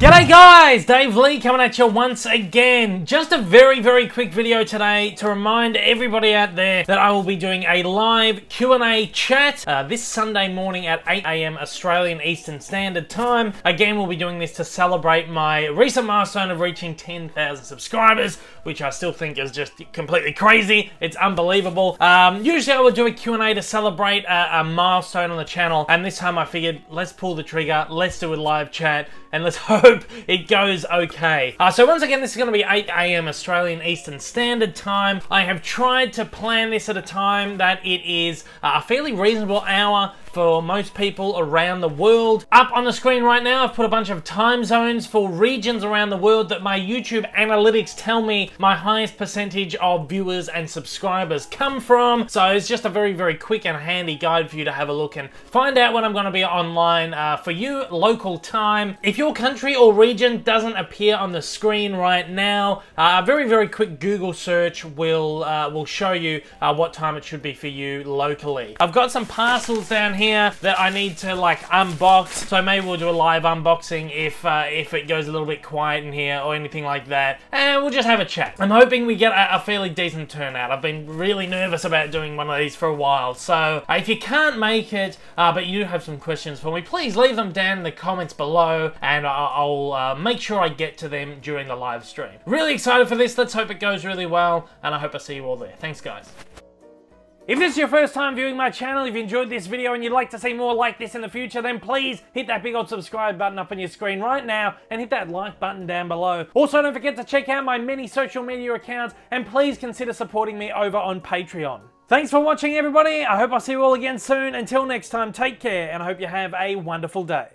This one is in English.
G'day guys, Dave Lee coming at you once again. Just a very, very quick video today to remind everybody out there that I will be doing a live Q&A chat uh, this Sunday morning at 8am Australian Eastern Standard Time. Again, we'll be doing this to celebrate my recent milestone of reaching 10,000 subscribers, which I still think is just completely crazy. It's unbelievable. Um, usually I would do a Q&A to celebrate a, a milestone on the channel, and this time I figured, let's pull the trigger, let's do a live chat, and let's hope hope it goes okay. Uh, so once again, this is going to be 8 a.m. Australian Eastern Standard Time. I have tried to plan this at a time that it is a fairly reasonable hour for most people around the world. Up on the screen right now, I've put a bunch of time zones for regions around the world that my YouTube analytics tell me my highest percentage of viewers and subscribers come from. So it's just a very, very quick and handy guide for you to have a look and find out when I'm going to be online uh, for you, local time. If your country or region doesn't appear on the screen right now, uh, a very, very quick Google search will, uh, will show you uh, what time it should be for you locally. I've got some parcels down here here that I need to like unbox. So maybe we'll do a live unboxing if uh, if it goes a little bit quiet in here or anything like that. And we'll just have a chat. I'm hoping we get a, a fairly decent turnout. I've been really nervous about doing one of these for a while. So uh, if you can't make it, uh, but you have some questions for me, please leave them down in the comments below and I'll, uh, make sure I get to them during the live stream. Really excited for this. Let's hope it goes really well and I hope I see you all there. Thanks guys. If this is your first time viewing my channel, if you enjoyed this video and you'd like to see more like this in the future, then please hit that big old subscribe button up on your screen right now and hit that like button down below. Also, don't forget to check out my many social media accounts and please consider supporting me over on Patreon. Thanks for watching everybody. I hope I'll see you all again soon. Until next time, take care and I hope you have a wonderful day.